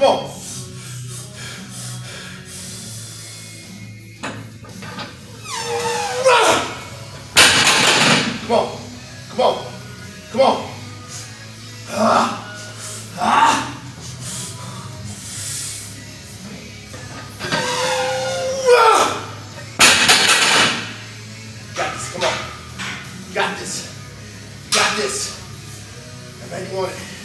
Ah! Come on. Come on. Come on. Come on. Ah. Ah. Got this. Come on. Got this. Got this. I bet you want it.